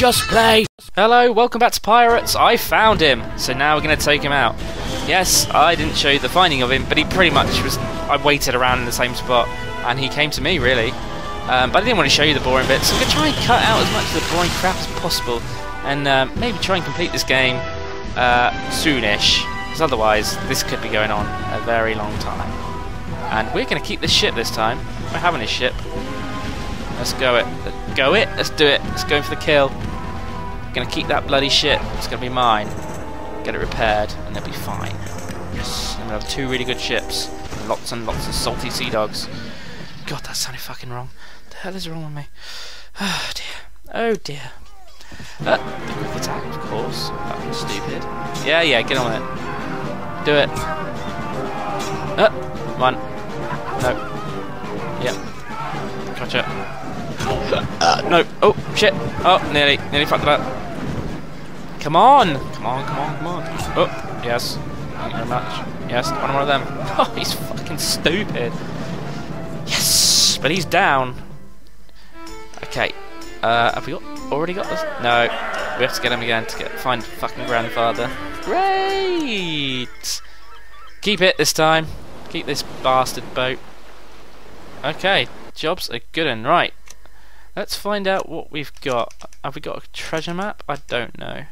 just play. Hello, welcome back to Pirates. I found him, so now we're going to take him out. Yes, I didn't show you the finding of him, but he pretty much was. I waited around in the same spot, and he came to me really. Um, but I didn't want to show you the boring bits. So I'm going to try and cut out as much of the boring crap as possible, and um, maybe try and complete this game uh, soonish. Because otherwise, this could be going on a very long time. And we're going to keep this ship this time. We're having a ship. Let's go it. Go it. Let's do it. Let's go for the kill. Gonna keep that bloody ship. It's gonna be mine. Get it repaired, and they'll be fine. Yes. I'm gonna have two really good ships. And lots and lots of salty sea dogs. God, that sounded fucking wrong. The hell is wrong with me? Oh dear. Oh dear. Uh, the quick attack, of course. Fucking stupid. Yeah, yeah, get on with it. Do it. Uh, one. No. Yep. Gotcha. Uh, no. Oh, shit. Oh, nearly. Nearly fucked it up. Come on. Come on, come on, come on. Oh, yes. Thank you very much. Yes, one more of them. Oh, he's fucking stupid. Yes, but he's down. Okay. Uh, have we got, already got this? No. We have to get him again to get find fucking grandfather. Great. Keep it this time. Keep this bastard boat. Okay, jobs are good and right. Let's find out what we've got. Have we got a treasure map? I don't know.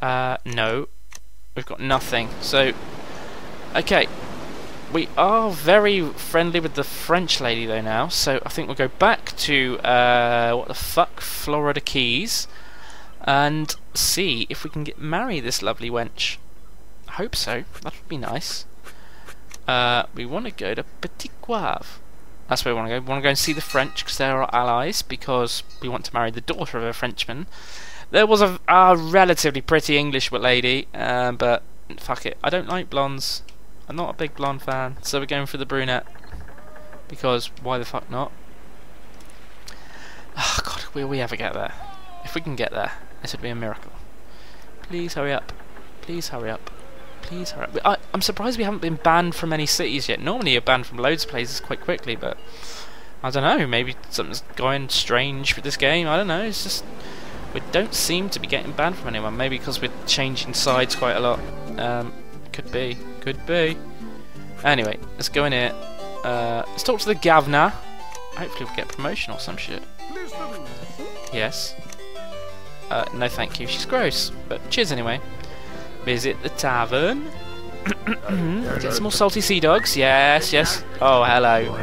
Uh, no. We've got nothing. So, okay. We are very friendly with the French lady though now, so I think we'll go back to, uh, what the fuck, Florida Keys, and see if we can get marry this lovely wench. I hope so. That would be nice. Uh, we want to go to Petit Goave. That's where we want to go. We want to go and see the French because they're our allies because we want to marry the daughter of a Frenchman. There was a, a relatively pretty English lady, uh, but fuck it. I don't like blondes. I'm not a big blonde fan, so we're going for the brunette. Because why the fuck not? Oh god, will we ever get there? If we can get there, this would be a miracle. Please hurry up. Please hurry up. Please hurry up. I, am surprised we haven't been banned from any cities yet. Normally you're banned from loads of places quite quickly, but I don't know. Maybe something's going strange with this game. I don't know. It's just we don't seem to be getting banned from anyone. Maybe because we're changing sides quite a lot. Um, could be. Could be. Anyway, let's go in here. Uh, let's talk to the governor. Hopefully we'll get promotion or some shit. Yes. Uh, no thank you, she's gross. But cheers anyway. Visit the tavern. Get some more salty sea dogs. Yes, yes. Oh, hello.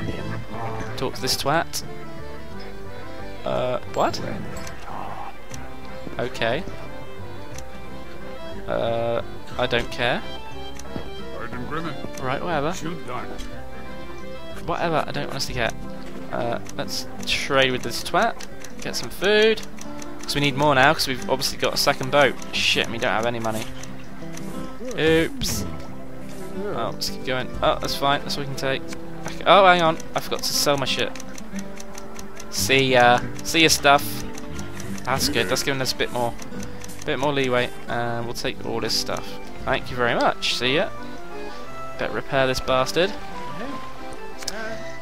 Talk to this twat. Uh, what? Okay. Uh, I don't care. Right, whatever. Whatever, I don't honestly care. Uh, let's trade with this twat. Get some food. Because we need more now, because we've obviously got a second boat. Shit, we don't have any money. Oops. Oh, let's keep going. Oh, that's fine. That's what we can take. Oh, hang on. I forgot to sell my shit. See ya. See ya stuff. That's good. That's giving us a bit more, bit more leeway. Uh, we'll take all this stuff. Thank you very much. See ya. Better repair this bastard.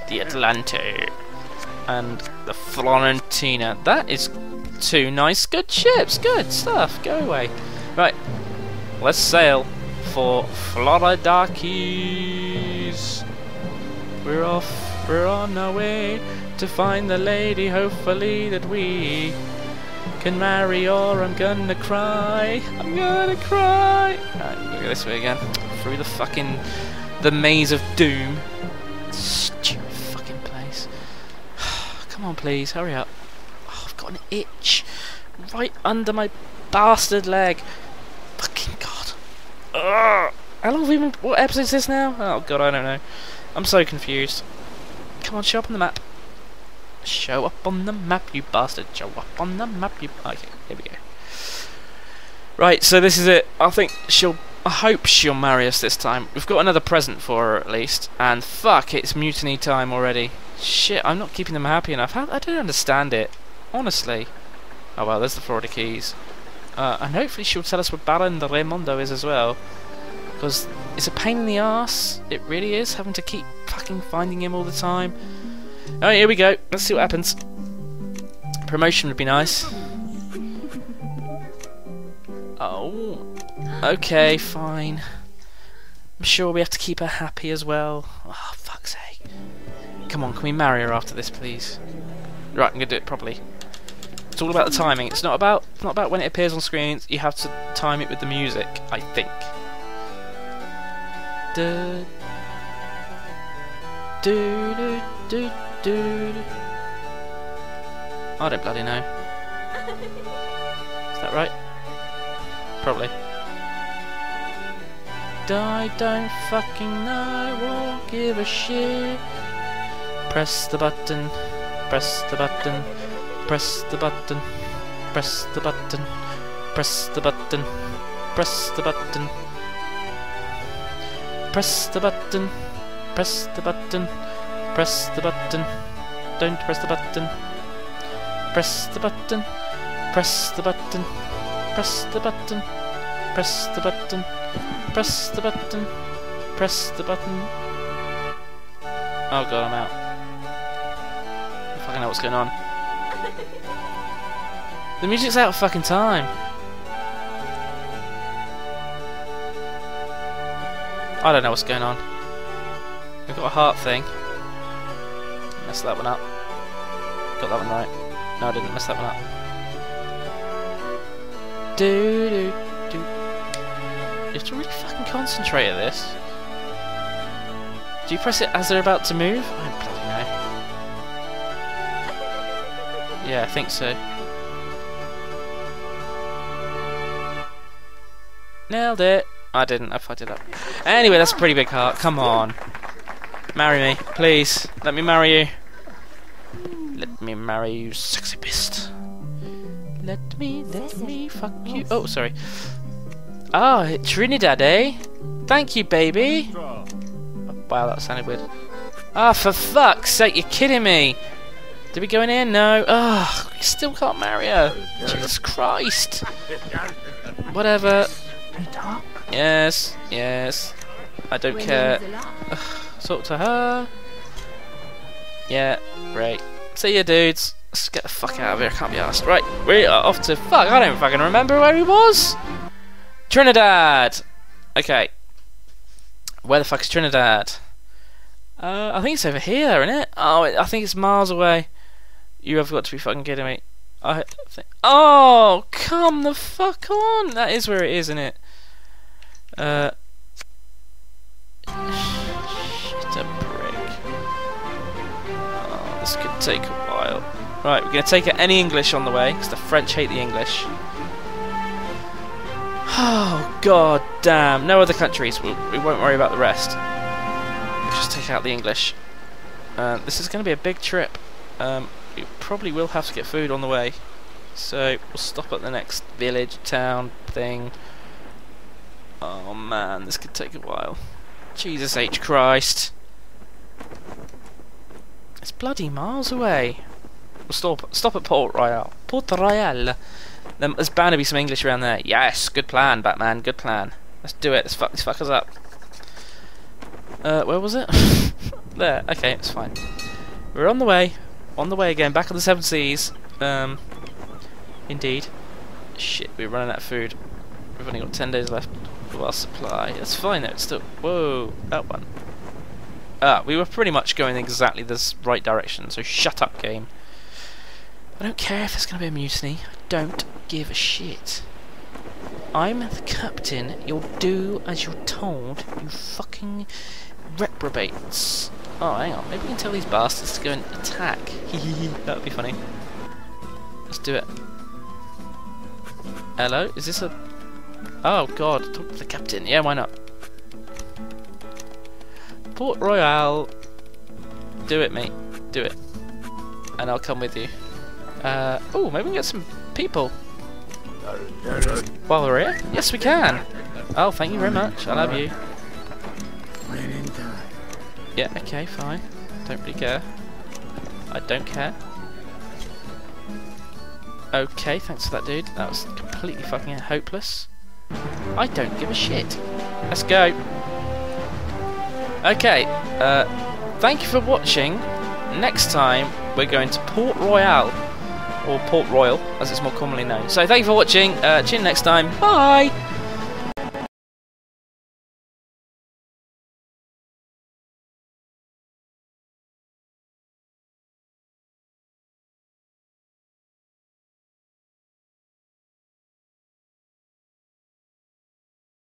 The Atlante. And the Florentina. That is two nice, good ships. Good stuff. Go away. Right. Let's sail for Florida Keys. We're off, we're on our way to find the lady, hopefully that we can marry or I'm gonna cry. I'm gonna cry. Alright, we'll go this way again. Through the fucking, the maze of doom. Stupid fucking place. Come on please, hurry up. Oh, I've got an itch right under my bastard leg. Fucking god. Ugh. How long have we been... What episode is this now? Oh god, I don't know. I'm so confused. Come on, show up on the map. Show up on the map, you bastard. Show up on the map, you... Okay, here we go. Right, so this is it. I think she'll... I hope she'll marry us this time. We've got another present for her, at least. And fuck, it's mutiny time already. Shit, I'm not keeping them happy enough. I don't understand it. Honestly. Oh well, there's the Florida Keys. Uh, and hopefully she'll tell us where Baron de Raymondo is as well. Because it's a pain in the ass. It really is, having to keep fucking finding him all the time. Alright, here we go. Let's see what happens. Promotion would be nice. Oh. Okay, fine. I'm sure we have to keep her happy as well. Oh, fuck's sake. Come on, can we marry her after this, please? Right, I'm gonna do it properly. It's all about the timing. It's not about it's not about when it appears on screens. You have to time it with the music, I think. Do do do do. Oh, I don't bloody know. Is that right? Probably. I don't fucking know, won't give a shit. Press the button, press the button, press the button, press the button, press the button, press the button, press the button, press the button, press the button, don't press the button, press the button, press the button, press the button, press the button, press the button, press the button. Oh god, I'm out. I fucking know what's going on. The music's out of fucking time. I don't know what's going on. We've got a heart thing. Messed that one up. Got that one right. No, I didn't mess that one up. Do do do. You have to really fucking concentrate at this. Do you press it as they're about to move? I don't bloody know. Yeah, I think so. Nailed it. I didn't. I fucked it up. Anyway, that's a pretty big heart. Come on. Marry me, please. Let me marry you. Let me marry you, sexy beast. Let me, let me fuck you. Oh, sorry. Ah, Trinidad, eh? Thank you, baby. Oh, wow, that sounded weird. Ah, for fuck's sake, you're kidding me. Did we go in here? No. Ah, oh, still can't marry her. Jesus Christ. Whatever. Yes, yes. I don't care. Ugh, talk to her. Yeah, right. See ya, dudes. Let's get the fuck out of here. I can't be asked. Right, we are off to. Fuck, I don't fucking remember where he was. Trinidad. Okay. Where the fuck is Trinidad? Uh, I think it's over here, isn't it? Oh, I think it's miles away. You have got to be fucking kidding me. I think. Oh, come the fuck on! That is where it is, isn't it? Uh. Take a while. Right, we're going to take any English on the way, because the French hate the English. Oh, god damn. No other countries. We, we won't worry about the rest. We'll Just take out the English. Uh, this is going to be a big trip. Um, we probably will have to get food on the way. So, we'll stop at the next village, town, thing. Oh man, this could take a while. Jesus H. Christ. It's bloody miles away. We'll stop, stop at Port Royal. Port Royal. There's bound to be some English around there. Yes, good plan, Batman, good plan. Let's do it, let's fuck these fuckers up. Uh, where was it? there, okay, it's fine. We're on the way. On the way again, back on the Seven Seas. Um, indeed. Shit, we're running out of food. We've only got 10 days left of our supply. That's fine though, it's still... Whoa, that one. Ah, we were pretty much going exactly this right direction, so shut up, game. I don't care if there's going to be a mutiny. I don't give a shit. I'm the captain. You'll do as you're told, you fucking reprobates. Oh, hang on. Maybe we can tell these bastards to go and attack. that would be funny. Let's do it. Hello? Is this a... Oh, God. Talk to the captain. Yeah, why not? Port Royal. Do it, mate. Do it. And I'll come with you. Uh, oh, maybe we can get some people. While we're here? Yes, we can. Oh, thank you very much. I love you. Yeah, okay, fine. Don't really care. I don't care. Okay, thanks for that, dude. That was completely fucking hopeless. I don't give a shit. Let's go. Okay, uh, thank you for watching. Next time, we're going to Port Royal. or Port Royal, as it's more commonly known. So thank you for watching. Uh, tune next time. Bye.